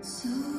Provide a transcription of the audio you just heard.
So